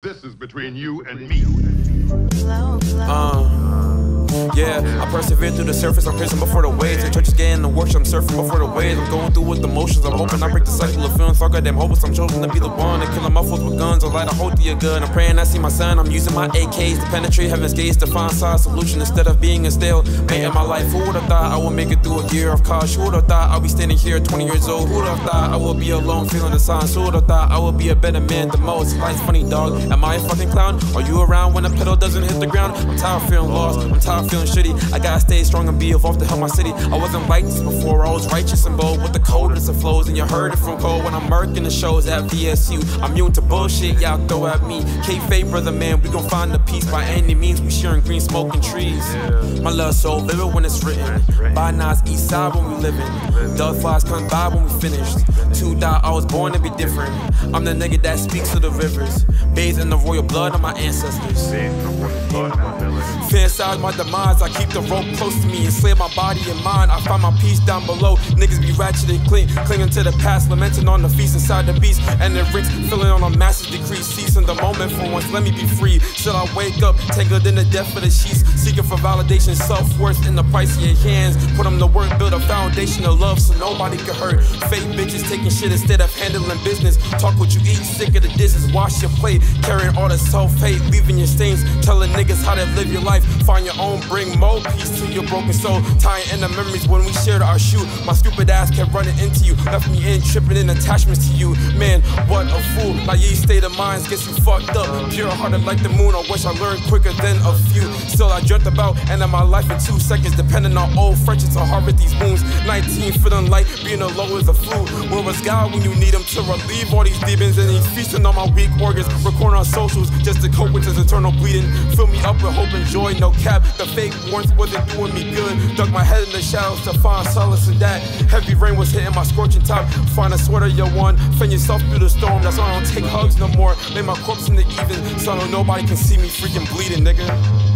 This is between you and me. Uh, yeah, I persevere through the surface. I'm prison before the waves. The church is getting the worship. I'm surfing before the waves. I'm going through with emotions. I'm hoping I break the cycle of feeling so goddamn hopeless. I'm chosen to be the one to kill them muffles with guns or light a hole through your gun. I'm praying I see my son. I'm using my AKs to penetrate heaven's gates to find side solution instead of being a stale mate in my life. Who would have thought I would make it through a year of college? Who would have thought I'll be standing here 20 years old? Who would have thought I would be alone feeling the signs? Who would have thought I would be a better man than most? Life's funny, dog. Am I a fucking clown? Are you around when the pedal doesn't hit the ground? I'm tired of feeling lost. I'm tired of feeling shitty. I gotta stay strong and be evolved to help my city. I wasn't like this before. I was righteous and bold with the coldest of flows. And you heard it from Cole when I'm murking the shows at VSU. I'm immune to bullshit y'all throw at me. K-Fate, brother man, we gon' find the peace by any means. We sharing green smoking trees. My love so vivid when it's written. By Nas East Side when we living. Dog flies come by when we finished. Two die, I was born to be different. I'm the nigga that speaks to the rivers. Bathed in the royal blood of my ancestors. Fantasize my demise, I keep the rope close to me, and enslave my body and mind. I find my peace down below. Niggas be ratchet and clean, clinging to the past, lamenting on the feast inside the beast. And the rings filling on a massive decrease, seizing the moment for once. Let me be free. Should I wake up, tangled in the death of the sheets, seeking for validation, self worth in the price of your hands. Put them to work, build a foundation of love so nobody can hurt. Fake bitches taking shit instead of handling business. Talk what you eat, sick of the dishes, wash your plate, carrying all the self hate, leaving your stains, telling niggas how to live your life. Find your own, bring more peace to your broken soul. Tying in the memories when we shared our shoot. My stupid ass kept running into you, left me in, tripping in attachments to you. Man, what a fool. Naive state of minds gets you fucked up. Pure hearted like the moon. I wish I learned quicker than a few. Still, I dreamt about ending my life in two seconds, depending on old friendships to harvest these wounds. 19, feeling like being alone is a flu. Where was God when you need him to relieve all these demons? And he's feasting on my weak organs, recording on socials just to cope with his eternal bleeding. Fill me up with hope and joy, no cap. The fake warmth wasn't doing me good. Dug my head in the shadows to find solace in that. Heavy rain was hitting my scorching top. Find a sweater you one. Fend yourself through the storm. That's why I don't take hugs no more. Lay my corpse in the even, so I know nobody can see me freaking bleeding, nigga.